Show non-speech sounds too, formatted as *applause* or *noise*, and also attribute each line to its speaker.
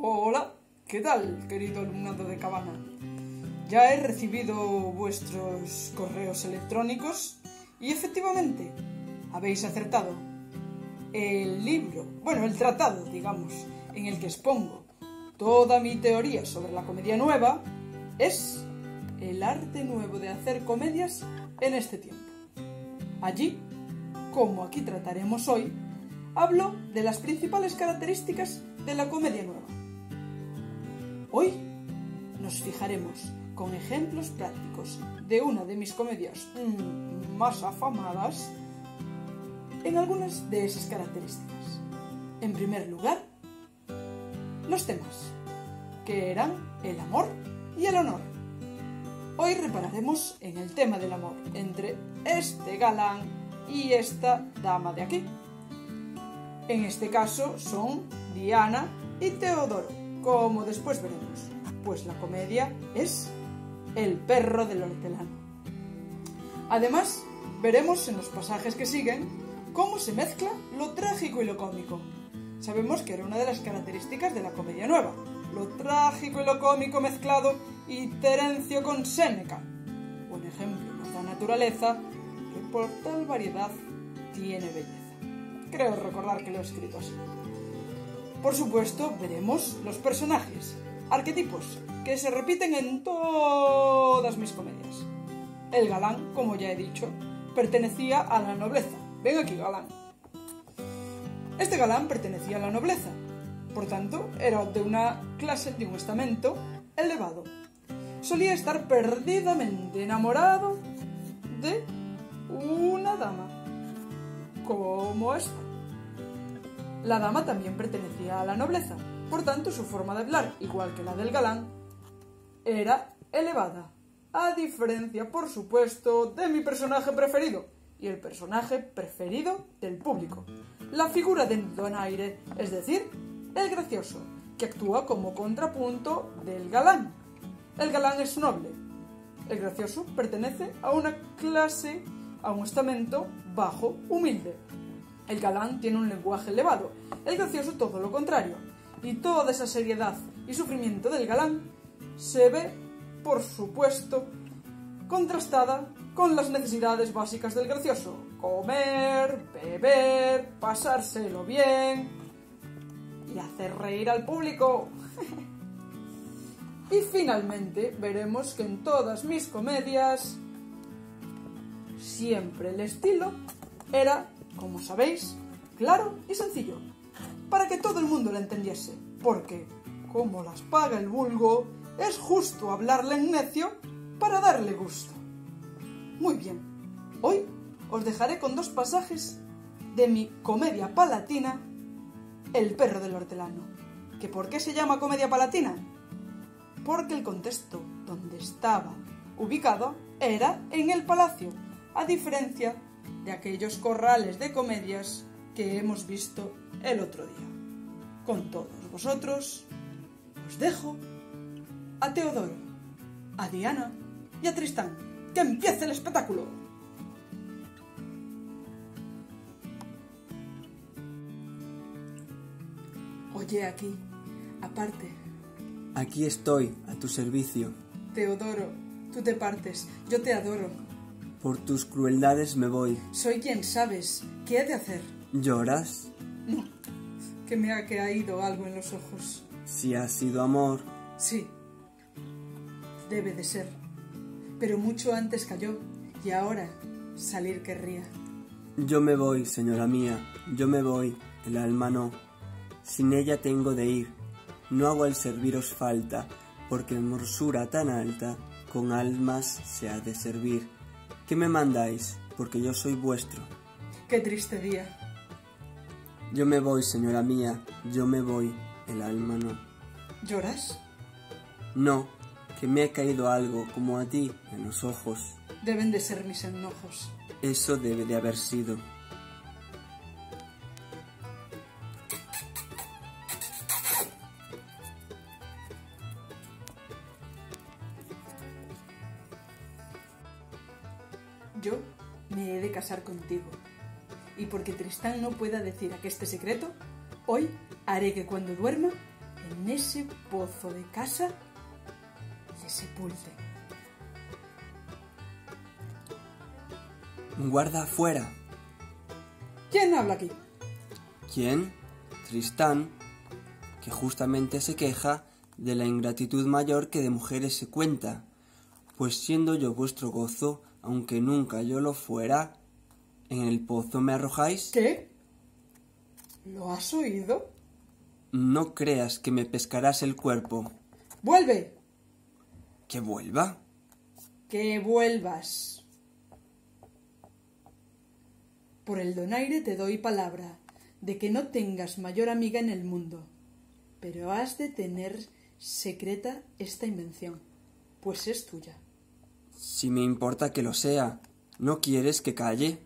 Speaker 1: Hola, ¿qué tal, querido alumnado de Cabana? Ya he recibido vuestros correos electrónicos y efectivamente habéis acertado. El libro, bueno, el tratado, digamos, en el que expongo toda mi teoría sobre la comedia nueva es el arte nuevo de hacer comedias en este tiempo. Allí, como aquí trataremos hoy, hablo de las principales características de la comedia nueva. Hoy nos fijaremos con ejemplos prácticos de una de mis comedias mmm, más afamadas en algunas de esas características. En primer lugar, los temas, que eran el amor y el honor. Hoy repararemos en el tema del amor entre este galán y esta dama de aquí. En este caso son Diana y Teodoro, como después veremos, pues la comedia es El perro del hortelano. Además, veremos en los pasajes que siguen cómo se mezcla lo trágico y lo cómico. Sabemos que era una de las características de la comedia nueva, lo trágico y lo cómico mezclado y Terencio con Séneca. Un ejemplo de la naturaleza que por tal variedad tiene belleza. Creo recordar que lo he escrito así. Por supuesto, veremos los personajes, arquetipos, que se repiten en todas mis comedias. El galán, como ya he dicho, pertenecía a la nobleza. Ven aquí, galán. Este galán pertenecía a la nobleza, por tanto, era de una clase, de un estamento elevado. Solía estar perdidamente enamorado de una dama, como esta. La dama también pertenecía a la nobleza, por tanto su forma de hablar, igual que la del galán, era elevada, a diferencia, por supuesto, de mi personaje preferido y el personaje preferido del público, la figura de donaire, es decir, el gracioso, que actúa como contrapunto del galán. El galán es noble, el gracioso pertenece a una clase, a un estamento bajo, humilde. El galán tiene un lenguaje elevado, el gracioso todo lo contrario. Y toda esa seriedad y sufrimiento del galán se ve, por supuesto, contrastada con las necesidades básicas del gracioso. Comer, beber, pasárselo bien y hacer reír al público. *laughs* y finalmente veremos que en todas mis comedias siempre el estilo era, como sabéis, claro y sencillo, para que todo el mundo lo entendiese, porque, como las paga el vulgo, es justo hablarle en necio para darle gusto. Muy bien, hoy os dejaré con dos pasajes de mi comedia palatina, El perro del hortelano. ¿Que por qué se llama comedia palatina? Porque el contexto donde estaba ubicado era en el palacio, a diferencia de aquellos corrales de comedias que hemos visto el otro día. Con todos vosotros, os dejo a Teodoro, a Diana y a Tristán. ¡Que empiece el espectáculo! Oye aquí, aparte.
Speaker 2: Aquí estoy, a tu servicio.
Speaker 1: Teodoro, tú te partes, yo te adoro.
Speaker 2: Por tus crueldades me voy.
Speaker 1: Soy quien sabes. ¿Qué he de hacer?
Speaker 2: ¿Lloras?
Speaker 1: No, que me ha caído algo en los ojos.
Speaker 2: Si ha sido amor.
Speaker 1: Sí, debe de ser. Pero mucho antes cayó y ahora salir querría.
Speaker 2: Yo me voy, señora mía, yo me voy, el alma no. Sin ella tengo de ir. No hago al serviros falta, porque en morsura tan alta con almas se ha de servir. ¿Qué me mandáis? Porque yo soy vuestro.
Speaker 1: Qué triste día.
Speaker 2: Yo me voy, señora mía, yo me voy, el alma no.
Speaker 1: ¿Lloras?
Speaker 2: No, que me ha caído algo como a ti en los ojos.
Speaker 1: Deben de ser mis enojos.
Speaker 2: Eso debe de haber sido.
Speaker 1: Yo me he de casar contigo. Y porque Tristán no pueda decir este secreto, hoy haré que cuando duerma en ese pozo de casa le sepulte.
Speaker 2: Guarda afuera.
Speaker 1: ¿Quién habla aquí?
Speaker 2: ¿Quién? Tristán, que justamente se queja de la ingratitud mayor que de mujeres se cuenta, pues siendo yo vuestro gozo, aunque nunca yo lo fuera, en el pozo me arrojáis.
Speaker 1: ¿Qué? ¿Lo has oído?
Speaker 2: No creas que me pescarás el cuerpo.
Speaker 1: ¡Vuelve!
Speaker 2: ¿Que vuelva?
Speaker 1: Que vuelvas. Por el donaire te doy palabra de que no tengas mayor amiga en el mundo, pero has de tener secreta esta invención, pues es tuya.
Speaker 2: Si me importa que lo sea, ¿no quieres que calle?